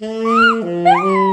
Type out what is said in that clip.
Mm-hmm.